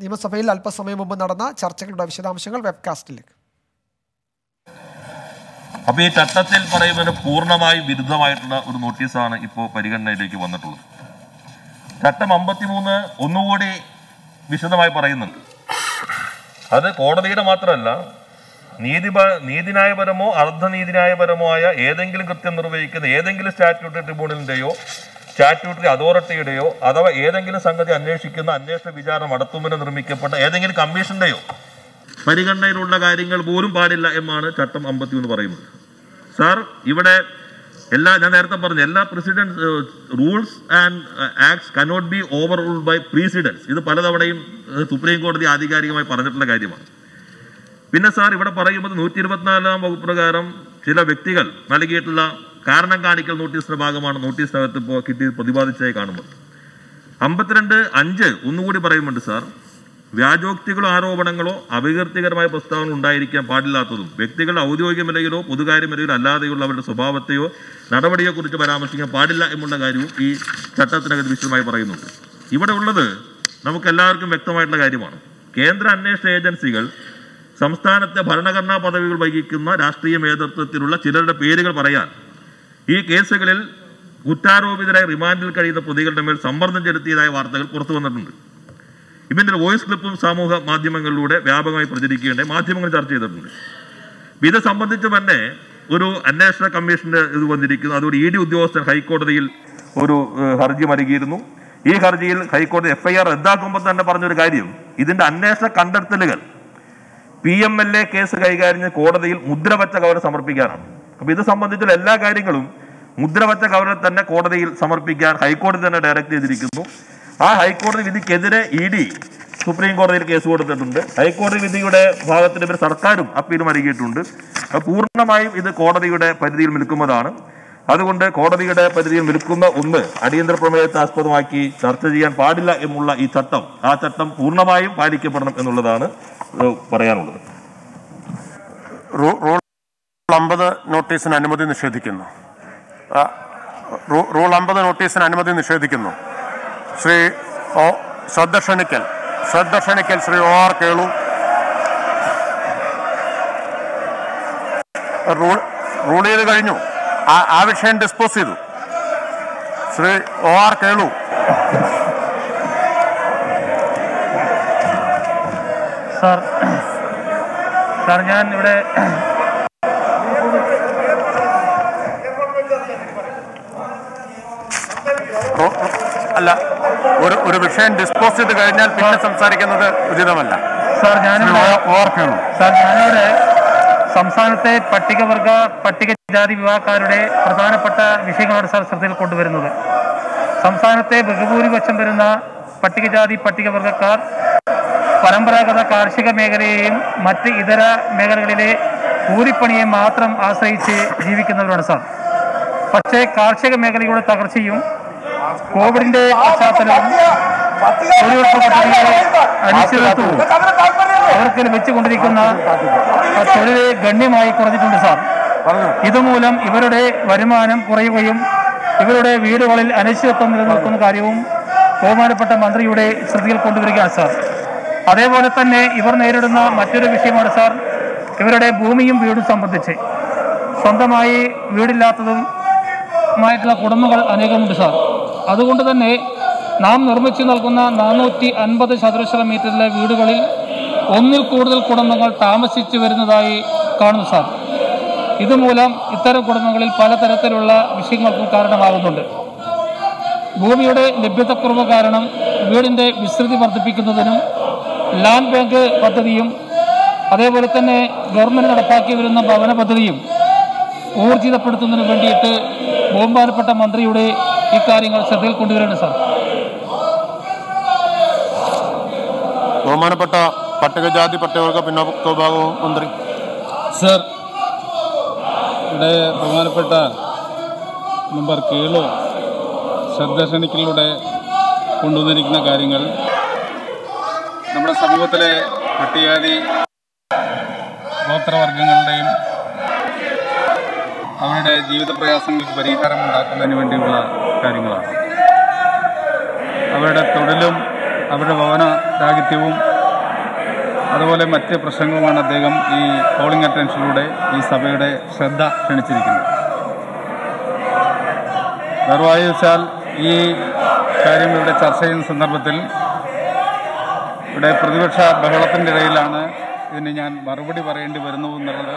നിയമസഭയിൽ അല്പസമയം മുമ്പ് നടന്ന ചർച്ചകളുടെ വിശദാംശങ്ങൾ വെബ്കാസ്റ്റിലേക്ക്. അപ്പൊ ഈ ചട്ടത്തിൽ പറയുന്നതിന് പൂർണമായി വിരുദ്ധമായിട്ടുള്ള ഒരു നോട്ടീസാണ് ഇപ്പോൾ പരിഗണനയിലേക്ക് വന്നിട്ടുള്ളത്. ചട്ടം അമ്പത്തിമൂന്ന് ഒന്നുകൂടി വിശദമായി പറയുന്നുണ്ട്. അത് കോടതിയുടെ മാത്രമല്ല നീതി നീതിന്യായപരമോ അർദ്ധനീതിന്യായപരമോ ആയ ഏതെങ്കിലും കൃത്യം നിർവഹിക്കുന്ന ഏതെങ്കിലും സ്റ്റാറ്റ്യൂട്ടറി ട്രിബ്യൂണലിന്റെയോ സ്റ്റാറ്റ്യൂട്ടറി അതോറിറ്റിയുടെയോ അഥവാ ഏതെങ്കിലും സംഗതി അന്വേഷിക്കുന്ന അന്വേഷണ വിചാരണ നടത്തുമെന്ന് നിർമ്മിക്കപ്പെട്ട ഏതെങ്കിലും കമ്മീഷന്റെയോ പരിഗണനയിലുള്ള കാര്യങ്ങൾ പോലും പാടില്ല എന്നാണ് ചട്ടം അമ്പത്തി ഒന്ന് പറയുന്നത്. സാർ ഇവിടെ എല്ലാ ഞാൻ നേരത്തെ പറഞ്ഞു എല്ലാ president rules and acts cannot be overruled by precedence ഇത് പലതവണയും സുപ്രീം കോടതി ആധികാരികമായി പറഞ്ഞിട്ടുള്ള കാര്യമാണ്. പിന്നെ സാർ ഇവിടെ പറയുമ്പോൾ നൂറ്റി ഇരുപത്തിനാലാം വകുപ്പ് പ്രകാരം ചില വ്യക്തികൾ നൽകിയിട്ടുള്ള കാരണം കാണിക്കൽ നോട്ടീസിന്റെ ഭാഗമാണ് നോട്ടീസിനകത്ത് ഇപ്പോൾ കിട്ടി പ്രതിപാദിച്ചതായി കാണുന്നത് അമ്പത്തിരണ്ട് അഞ്ച് ഒന്നുകൂടി പറയുന്നുണ്ട് സാർ. വ്യാജോക്തികളോ ആരോപണങ്ങളോ അപകീർത്തികരമായ പ്രസ്താവന ഉണ്ടായിരിക്കാൻ പാടില്ലാത്തതും വ്യക്തികളുടെ ഔദ്യോഗിക നിലയിലോ പൊതുകാര്യ നിലയിലോ അല്ലാതെയുള്ള അവരുടെ സ്വഭാവത്തെയോ നടപടിയെ കുറിച്ച് പരാമർശിക്കാൻ പാടില്ല എന്നുള്ള കാര്യവും ഈ ചട്ടത്തിനകത്ത് വിശദമായി പറയുന്നുണ്ട്. ഇവിടെ ഉള്ളത് നമുക്കെല്ലാവർക്കും വ്യക്തമായിട്ടുള്ള കാര്യമാണ്. കേന്ദ്ര അന്വേഷണ ഏജൻസികൾ സംസ്ഥാനത്തെ ഭരണഘടനാ പദവികൾ വഹിക്കുന്ന രാഷ്ട്രീയ നേതൃത്വത്തിലുള്ള ചിലരുടെ പേരുകൾ പറയാൻ ഈ കേസുകളിൽ കുറ്റാരോപിതരായി റിമാൻഡിൽ കഴിയുന്ന പ്രതികളുടെ മേൽ സമ്മർദ്ദം ചെലുത്തിയതായ വാർത്തകൾ പുറത്തു വന്നിട്ടുണ്ട്. ഇവന്റെ വോയിസ് ക്ലിപ്പും സമൂഹ മാധ്യമങ്ങളിലൂടെ വ്യാപകമായി പ്രചരിക്കുകയുണ്ടായി. മാധ്യമങ്ങൾ ചർച്ച ചെയ്തിട്ടുണ്ട്. ഇത് സംബന്ധിച്ച് തന്നെ ഒരു അന്വേഷണ കമ്മീഷന്റെ ഇത് വന്നിരിക്കുന്നു. അതോടെ ഇ ഡി ഉദ്യോഗസ്ഥൻ ഹൈക്കോടതിയിൽ ഒരു ഹർജി നൽകിയിരുന്നു. ഈ ഹർജിയിൽ ഹൈക്കോടതി എഫ്ഐആർ റദ്ദാക്കുമ്പോൾ തന്നെ പറഞ്ഞൊരു കാര്യം. ഇതിന്റെ അന്വേഷണ കണ്ടെത്തലുകൾ P M L A case കൈകാര്യം കോടതിയിൽ മുദ്രവച്ച കവർ സമർപ്പിക്കാനാണ്. അപ്പൊ ഇത് സംബന്ധിച്ചുള്ള എല്ലാ കാര്യങ്ങളും മുദ്രവച്ച കവറിൽ തന്നെ കോടതിയിൽ സമർപ്പിക്കാൻ ഹൈക്കോടതി തന്നെ ഡയറക്റ്റ് ചെയ്തിരിക്കുന്നു. ആ ഹൈക്കോടതി വിധിക്കെതിരെ ഇ ഡി സുപ്രീം കോടതിയിൽ കേസ് കൊടുത്തിട്ടുണ്ട്. ഹൈക്കോടതി വിധിയുടെ ഭാഗത്തിന് ഇവർ സർക്കാരും അപ്പീൽ നൽകിയിട്ടുണ്ട് പൂർണമായും ഇത് കോടതിയുടെ പരിധിയിൽ നിൽക്കുന്നതാണ്. അതുകൊണ്ട് കോടതിയുടെ പരിധിയിൽ നിൽക്കുന്ന ഒന്ന് അടിയന്തര പ്രമേയത്തെ ആസ്പദമാക്കി ചർച്ച ചെയ്യാൻ പാടില്ല എന്നുള്ള ഈ ചട്ടം ആ ചട്ടം പൂർണമായും പാലിക്കപ്പെടണം എന്നുള്ളതാണ് പറയാനുള്ളത്. അമ്പത് നോട്ടീസിന് അനുമതി നിഷേധിക്കുന്നു. റൂൾ അമ്പത് നോട്ടീസിന് അനുമതി നിഷേധിക്കുന്നു. ശ്രീ ഓ ശ്രദ്ധ ക്ഷണിക്കൽ. ശ്രദ്ധ ക്ഷണിക്കൽ Shri O R Kelu. Rule rule ചെയ്ത് കഴിഞ്ഞു. ആ വിഷയം ഡിസ്പോസ് ചെയ്തു. Shri O R Kelu. Sir sir ഞാൻ ഇവിടെ അല്ല ഒരു ഒരു വിഷയം ഡിസ്പോസ് ചെയ്ത് കഴിഞ്ഞാൽ പിന്നെ സംസാരിക്കുന്നത് ഉചിതമല്ല. സാർ ഞാനിവിടെ ഓർക്കണം. സാർ ഞാനിവിടെ സംസ്ഥാനത്തെ പട്ടികവർഗ പട്ടികജാതി വിവാഹക്കാരുടെ പ്രധാനപ്പെട്ട വിഷയങ്ങളാണ് സാർ ശ്രദ്ധയിൽ കൊണ്ടുവരുന്നത്. സംസ്ഥാനത്തെ ബഹുഭൂരിപക്ഷം വരുന്ന പട്ടികജാതി പട്ടികവർഗക്കാർ പരമ്പരാഗത കാർഷിക മേഖലയെയും മറ്റ് ഇതര മേഖലകളിലെ കൂലിപ്പണിയെ മാത്രം ആശ്രയിച്ച് ജീവിക്കുന്നവരാണ് സാർ. പക്ഷേ കാർഷിക മേഖലയുടെ തകർച്ചയും കോവിഡിന്റെ പശ്ചാത്തലം തൊഴിലുറപ്പ് അവർക്ക് ലഭിച്ചുകൊണ്ടിരിക്കുന്ന ആ തൊഴിൽ ഗണ്യമായി കുറഞ്ഞിട്ടുണ്ട് സാർ. ഇതുമൂലം ഇവരുടെ വരുമാനം കുറയുകയും ഇവരുടെ വീടുകളിൽ അനിശ്ചിതത്വം നിലനിൽക്കുന്ന കാര്യവും ബഹുമാനപ്പെട്ട മന്ത്രിയുടെ ശ്രദ്ധയിൽ കൊണ്ടുവരികയാണ് സാർ. അതേപോലെ തന്നെ ഇവർ നേരിടുന്ന മറ്റൊരു വിഷയമാണ് സാർ ഇവരുടെ ഭൂമിയും വീടും സംബന്ധിച്ച്. സ്വന്തമായി വീടില്ലാത്തതും മായിട്ടുള്ള കുടുംബങ്ങൾ അനേകമുണ്ട് സാർ. അതുകൊണ്ട് തന്നെ നാം നിർമ്മിച്ചു നൽകുന്ന നാനൂറ്റി അൻപത് ചതുരശ്ര മീറ്ററിലെ വീടുകളിൽ ഒന്നിൽ കൂടുതൽ കുടുംബങ്ങൾ താമസിച്ചു വരുന്നതായി കാണുന്നു സാർ. ഇതുമൂലം ഇത്തരം കുടുംബങ്ങളിൽ പലതരത്തിലുള്ള വിഷയങ്ങൾക്കും കാരണമാകുന്നുണ്ട്. ഭൂമിയുടെ ലഭ്യതക്കുറവ് കാരണം വീടിന്റെ വിസ്തൃതി വർദ്ധിപ്പിക്കുന്നതിനും ലാൻഡ് ബാങ്ക് പദ്ധതിയും അതേപോലെ തന്നെ ഗവൺമെന്റ് നടപ്പാക്കി വരുന്ന ഭവന പദ്ധതിയും ഊർജിതപ്പെടുത്തുന്നതിന് വേണ്ടിയിട്ട് ബഹുമാനപ്പെട്ട മന്ത്രിയുടെ ഇക്കാര്യങ്ങൾ ശ്രദ്ധയിൽ കൊണ്ടുവരണം സാർ. ബഹുമാനപ്പെട്ട പട്ടികജാതി പട്ടികവർഗ പിന്നോക്ക വിഭാഗവും മന്ത്രി. സർ ഇവിടെ ബഹുമാനപ്പെട്ട നമ്പർ കേളു ശ്രദ്ധ ക്ഷണിക്കലിലൂടെ കൊണ്ടുവന്നിരിക്കുന്ന കാര്യങ്ങൾ. നമ്മുടെ സമൂഹത്തിലെ പട്ടികജാതി ഗോത്രവർഗങ്ങളുടെയും അവരുടെ ജീവിത പ്രയാസങ്ങൾക്ക് പരിഹാരം ഉണ്ടാക്കുന്നതിന് വേണ്ടിയുള്ള കാര്യങ്ങളാണ്. അവരുടെ തൊഴിലും അവരുടെ ഭവന ദാഹിത്യവും അതുപോലെ മറ്റ് പ്രശ്നങ്ങളുമാണ് അദ്ദേഹം ഈ കോളിംഗ് അറ്റൻഷനിലൂടെ ഈ സഭയുടെ ശ്രദ്ധ ക്ഷണിച്ചിരിക്കുന്നത്. ദയവായി വെച്ചാൽ ഈ കാര്യം ഇവിടെ ചർച്ച ചെയ്യുന്ന സന്ദർഭത്തിൽ ഇവിടെ പ്രതിപക്ഷ ബഹളത്തിന്റെ ഇടയിലാണ് ഇതിന് ഞാൻ മറുപടി പറയേണ്ടി വരുന്നു എന്നുള്ളത്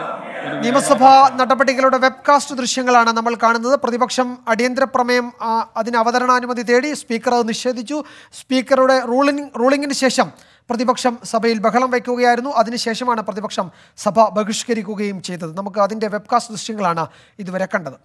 നിയമസഭാ നടപടികളുടെ വെബ്കാസ്റ്റ് ദൃശ്യങ്ങളാണ് നമ്മൾ കാണുന്നത്. പ്രതിപക്ഷം അടിയന്തര പ്രമേയം അതിന് അവതരണാനുമതി തേടി സ്പീക്കർ അത് നിഷേധിച്ചു. സ്പീക്കറുടെ റൂളിംഗ് റൂളിംഗിന് ശേഷം പ്രതിപക്ഷം സഭയിൽ ബഹളം വയ്ക്കുകയായിരുന്നു. അതിനുശേഷമാണ് പ്രതിപക്ഷം സഭ ബഹിഷ്കരിക്കുകയും ചെയ്തത്. നമുക്ക് അതിന്റെ വെബ്കാസ്റ്റ് ദൃശ്യങ്ങളാണ് ഇതുവരെ കണ്ടത്.